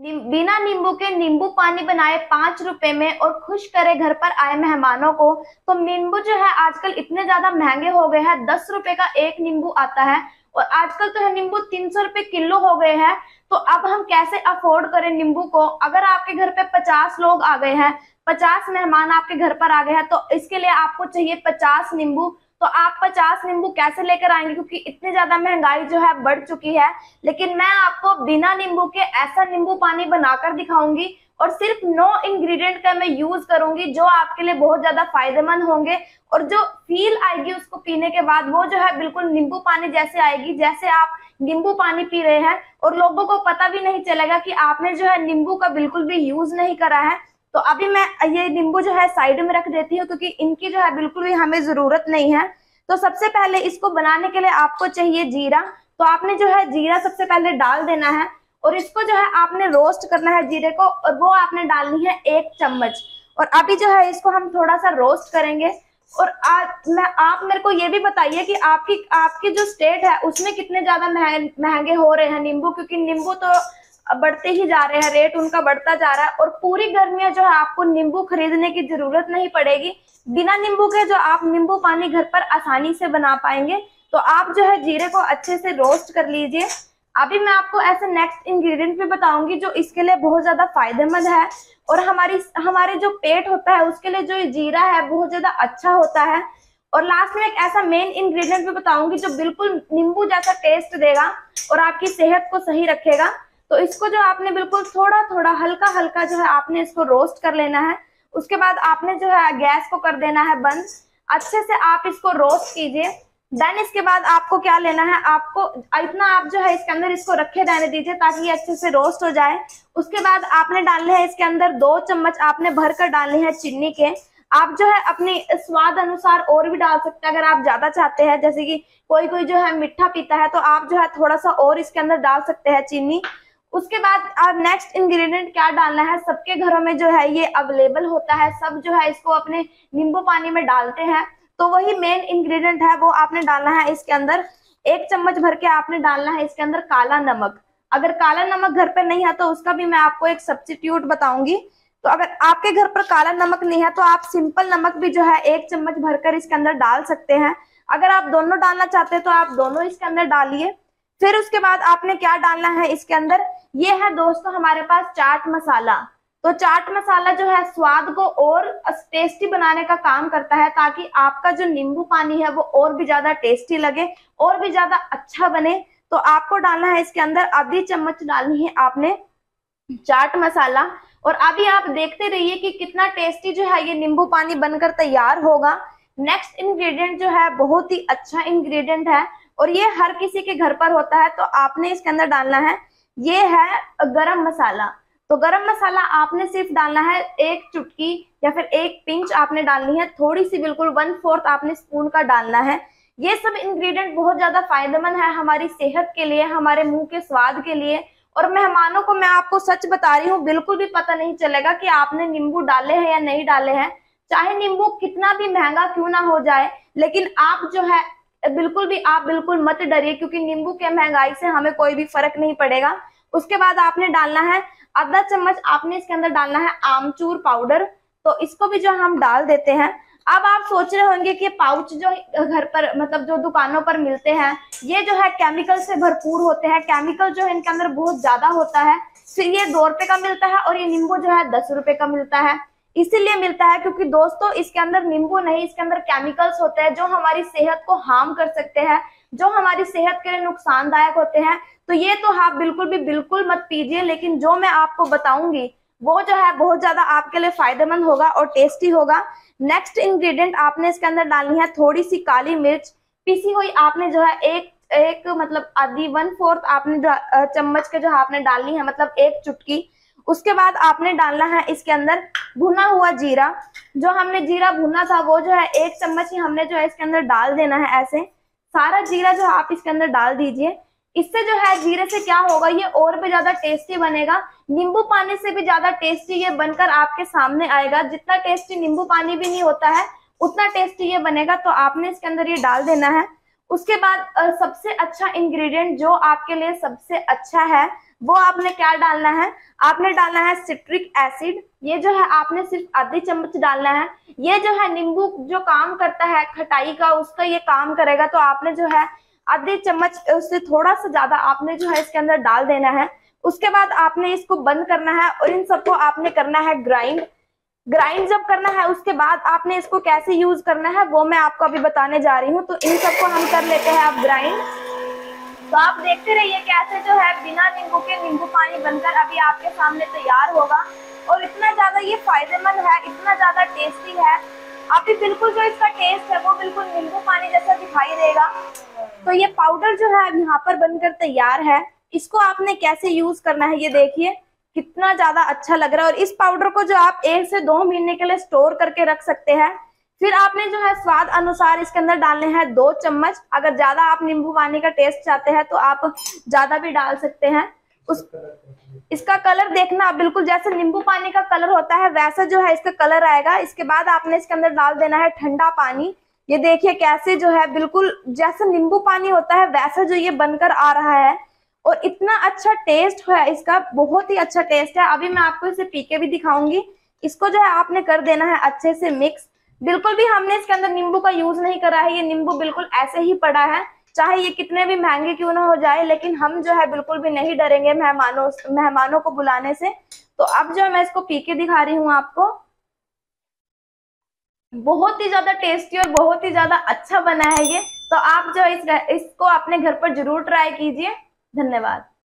बिना नींबू के नींबू पानी बनाए पाँच रुपए में और खुश करे घर पर आए मेहमानों को तो नींबू जो है आजकल इतने ज़्यादा महँगे हो गए हैं, दस रुपए का एक नींबू आता है और आजकल तो है नींबू तीन सौ रुपए किलो हो गए हैं तो अब हम कैसे अफोर्ड करें नींबू को? अगर आपके घर पे पचास लोग आ गए हैं, पचास मेहमान आपके घर पर आ गए हैं तो इसके लिए आपको चाहिए पचास नींबू तो आप पचास नींबू कैसे लेकर आएँगे? क्योंकि इतनी ज़्यादा महँगाई जो है बढ़ चुकी है। लेकिन मैं आपको बिना नींबू के ऐसा नींबू पानी बनाकर दिखाऊँगी और सिर्फ़ नौ इंग्रेडिएंट का मैं यूज़ करूँगी जो आपके लिए बहुत ज़्यादा फ़ायदेमंद होंगे। और जो फील आएगी उसको पीने के बाद, वो जो है बिल्कुल नींबू पानी जैसे आएगी, जैसे आप नींबू पानी पी रहे हैं। और लोगों को पता भी नहीं चलेगा कि आपने जो है नींबू का बिल्कुल भी यूज़ नहीं करा है। तो अभी मैं, ये नींबू जो है साइड में रख देती हूँ क्योंकि इनकी जो है बिल्कुल भी हमें ज़रूरत नहीं है। तो सबसे पहले इसको बनाने के लिए आपको चाहिए जीरा। तो आपने जो है जीरा सबसे पहले डाल देना है और इसको जो है आपने रोस्ट करना है जीरे को और वो आपने डालनी है एक चम्मच। और अभी जो है इसको हम थोड़ा सा रोस्ट करेंगे। और आज मैं, आप मेरे को ये भी बताइए कि आपकी आपकी जो स्टेट है, उसमें कितने ज़्यादा महँगे हो रहे हैं नींबू? क्योंकि नींबू तो बढ़ते ही जा रहे हैं रेट उनका बढ़ता जा रहा है और पूरी गर्मियाँ जो है आपको नींबू खरीदने की ज़रूरत नहीं पड़ेगी। बिना नींबू के जो आप नींबू पानी घर पर आसानी से बना पाएँगे। तो आप जो है जीरे को अच्छे से रोस्ट कर लीजिए। अभी मैं आपको ऐसे नेक्स्ट इंग्रेडिएंट भी बताऊँगी जो इसके लिए बहुत ज़्यादा फ़ायदेमंद है। और हमारी, हमारे जो पेट होता है, उसके लिए जो जीरा है, बहुत ज़्यादा अच्छा होता है। और लास्ट में एक ऐसा मेन इंग्रेडिएंट भी बताऊँगी जो बिल्कुल नींबू जैसा टेस्ट देगा और आपकी सेहत को सही रखेगा। तो इसको जो आपने बिल्कुल थोड़ा थोड़ा हल्का हल्का जो है आपने इसको रोस्ट कर लेना है। उसके बाद आपने जो है गैस को कर देना है बंद। अच्छे से आप इसको रोस्ट कीजिए। देन इसके बाद आपको क्या लेना है? आपको इतना आप जो है इसके अंदर इसको रखे रहने दीजिए ताकि ये अच्छे से रोस्ट हो जाए। उसके बाद आपने डालने हैं इसके अंदर दो चम्मच आपने भर कर डालने हैं चीनी के। आप जो है अपने स्वाद अनुसार और भी डाल सकते हैं, अगर आप ज़्यादा चाहते हैं। जैसे कि कोई कोई जो है मिठा पीता है तो आप जो है थोड़ा सा और इसके अंदर डाल सकते हैं चीनी। उसके बाद आप नेक्स्ट इंग्रेडिएंट क्या डालना है? सबके घरों में जो है ये अवेलेबल होता है। सब जो है इसको अपने नींबू पानी में डालते हैं। तो वही मेन इंग्रेडिएंट है, वो आपने डालना है इसके अंदर। एक चम्मच भर के आपने डालना है इसके अंदर काला नमक। अगर काला नमक घर पर नहीं है तो उसका भी मैं आपको एक सब्सिट्यूट बताऊँगी। तो अगर आपके घर पर काला नमक नहीं है तो आप सिंपल नमक भी जो है एक चम्मच भरकर इसके अंदर डाल सकते हैं। अगर आप दोनों डालना चाहते हैं तो आप दोनों इसके अंदर डालिए। फिर उसके बाद आपने क्या डालना है इसके अंदर? ये है दोस्तों हमारे पास चाट मसाला। तो चाट मसाला जो है, स्वाद को और टेस्टी बनाने का काम करता है, ताकि आपका जो नींबू पानी है वो और भी ज़्यादा टेस्टी लगे और भी ज़्यादा अच्छा बने। तो आपको डालना है इसके अंदर आधी चम्मच डालनी है आपने चाट मसाला। और अभी आप देखते रहिए कि कितना टेस्टी जो है ये नींबू पानी बनकर तैयार होगा। नेक्स्ट इंग्रेडिएंट जो है, बहुत ही अच्छा इंग्रेडिएंट है और ये हर किसी के घर पर होता है तो आपने इसके अंदर डालना है। ये है गरम मसाला। तो गरम मसाला आपने सिर्फ़ डालना है एक चुटकी या फिर एक पिंच आपने डालनी है। थोड़ी सी बिल्कुल वन फोर्थ आपने स्पून का डालना है। ये सब इंग्रेडिएंट बहुत ज़्यादा फ़ायदेमंद है हमारी सेहत के लिए, हमारे मुँह के स्वाद के लिए। और मेहमानों को मैं आपको सच बता रही हूँ, बिल्कुल भी पता नहीं चलेगा कि आपने नींबू डाले हैं या नहीं डाले हैं। चाहे नींबू कितना भी महँगा क्यों ना हो जाए, लेकिन आप जो है बिल्कुल भी आप बिल्कुल मत डरिए, क्योंकि नींबू के महँगाई से हमें कोई भी फ़र्क नहीं पड़ेगा। उसके बाद आपने डालना है आधा चम्मच, आपने इसके अंदर डालना है आमचूर पाउडर। तो इसको भी जो हम डाल देते हैं, अब आप सोच रहे होंगे कि पाउच जो घर पर मतलब जो दुकानों पर मिलते हैं, ये जो है केमिकल से भरपूर होते हैं। केमिकल जो है इनके अंदर बहुत ज़्यादा होता है। फिर ये दो रुपए का मिलता है और ये नींबू जो है दस रुपए का मिलता है। इसीलिए मिलता है क्योंकि दोस्तों, इसके अंदर नींबू नहीं, इसके अंदर केमिकल्स होते हैं जो हमारी सेहत को हार्म कर सकते हैं, जो हमारी सेहत के लिए नुकसानदायक होते हैं। तो ये तो आप बिल्कुल भी बिल्कुल मत पीजिए, लेकिन जो मैं आपको बताऊँगी, वो जो है बहुत ज़्यादा आपके लिए फ़ायदेमंद होगा और टेस्टी होगा। नेक्स्ट इंग्रेडिएंट आपने इसके अंदर डालनी है थोड़ी सी काली मिर्च। पीसी हुई आपने जो है एक एक मतलब आधी वन फोर्थ आपने चम्मच के जो आपने डालनी है मतलब एक चुटकी। उसके बाद आपने डालना है इसके अंदर भुना हुआ जीरा, जो हमने जीरा भुना था, वो जो है एक चम्मच ही हमने जो है इसके अंदर डाल देना है ऐसे। सारा जीरा जो आप इसके अंदर डाल दीजिए। इससे जो है जीरे से क्या होगा, ये और भी ज़्यादा टेस्टी बनेगा। नींबू पानी से भी ज़्यादा टेस्टी ये बनकर आपके सामने आएगा। जितना टेस्टी नींबू पानी भी नहीं होता है, उतना टेस्टी ये बनेगा। तो आपने इसके अंदर ये डाल देना है। उसके बाद सबसे अच्छा इंग्रेडिएंट जो आपके लिए सबसे अच्छा है वो आपने क्या डालना है? आपने डालना है सिट्रिक एसिड ये जो है, आपने सिर्फ़ आधी चम्मच डालना है। ये जो है, नींबू जो काम करता है, खटाई का, उसका ये काम करेगा। तो आपने जो है, आधी चम्मच उससे थोड़ा सा ज़्यादा आपने जो है, इसके अंदर डाल देना है। उसके बाद आपने इसको बंद करना है और इन सबको आपने करना है ग्राइंड ग्राइंड जब करना है, उसके बाद आपने इसको कैसे यूज़ करना है, वो मैं आपको अभी बताने जा रही हूँ। तो इन सबको हम कर लेते हैं आप ग्राइंड तो आप देखते रहिए कैसे जो है बिना नींबू के नींबू पानी बनकर अभी आपके सामने तैयार होगा। और इतना ज़्यादा ये फ़ायदेमंद है, इतना ज़्यादा टेस्टी है। अभी बिल्कुल जो इसका टेस्ट है, वो बिल्कुल नींबू पानी जैसा दिखाई देगा। तो ये पाउडर जो है यहाँ पर बनकर तैयार है। इसको आपने कैसे यूज़ करना है ये देखिए। कितना ज़्यादा अच्छा लग रहा है। और इस पाउडर को जो आप एक से दो महीने के लिए स्टोर करके रख सकते हैं। फिर आपने जो है स्वाद अनुसार इसके अंदर डालने हैं दो चम्मच। अगर ज़्यादा आप नींबू पानी का टेस्ट चाहते हैं तो आप ज़्यादा भी डाल सकते हैं। उस इसका कलर देखना आप बिल्कुल जैसे नींबू पानी का कलर होता है, वैसा जो है इसका कलर आएगा। इसके बाद आपने इसके अंदर डाल देना है ठंडा पानी। ये देखिए कैसे जो है, बिल्कुल जैसे नींबू पानी होता है, वैसा जो ये बनकर आ रहा है। और इतना अच्छा टेस्ट है इसका, बहुत ही अच्छा टेस्ट है। अभी मैं आपको इसे पी के भी दिखाऊँगी। इसको जो है आपने कर देना है अच्छे से मिक्स बिल्कुल भी हमने इसके अंदर नींबू का यूज़ नहीं करा है। ये नींबू बिल्कुल ऐसे ही पड़ा है, चाहे ये कितने भी महँगे क्यों ना हो जाए, लेकिन हम जो है बिल्कुल भी नहीं डरेंगे मेहमानों मेहमानों को बुलाने से। तो अब जो है मैं इसको पी के दिखा रही हूँ आपको, बहुत ही ज़्यादा टेस्टी और बहुत ही ज़्यादा अच्छा बना है ये। तो आप जो इस, इसको अपने घर पर ज़रूर ट्राई कीजिए। धन्यवाद।